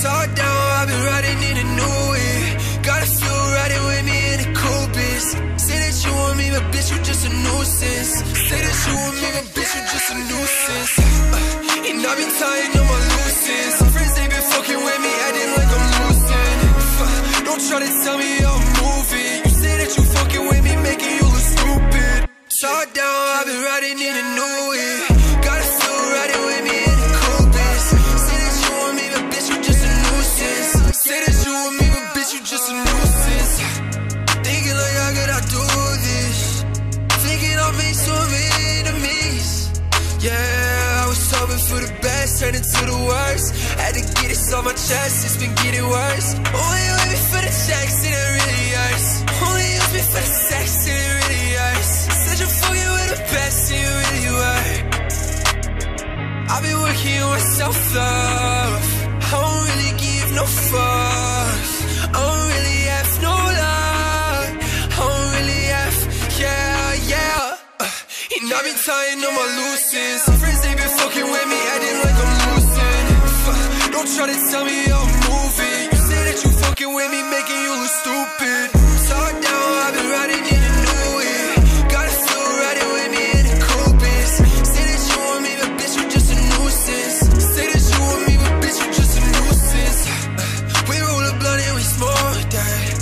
saw down, I've been riding in a new way. Got a few riding with me in the copies. Say that you want me, but bitch, you just a nuisance. Say that you want me, but bitch, you just a nuisance. Uh, and I've been tying hoping for the best, turned into the worst. Had to get this off my chest, it's been getting worse. Only use me for the checks, and it really hurts. Only use me for the sex, and it really hurts. Said you're fucking with the best, and you really were. I've been working on myself, love. I don't really give no fucks. And I've been tying on my looses. Friends, they been fucking with me, acting like I'm losing. Don't try to tell me I'm moving. You say that you fucking with me, making you look stupid. Talk down, I've been riding in a new way. Got a flow riding with me in a cool. Say that you want me, but bitch, you're just a nuisance. Say that you want me, but bitch, you're just a nuisance. We roll a blood and we smoke that.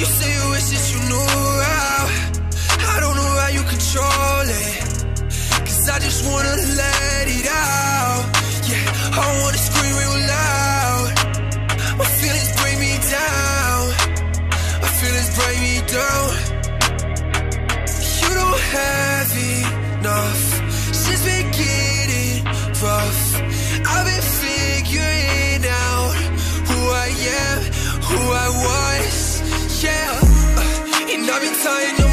You say you wish that you knew. just wanna let it out. Yeah, I wanna scream real loud. My feelings bring me down. My feelings bring me down. You don't have enough. She's been getting rough. I've been figuring out who I am, who I was. Yeah, uh, and I've been tying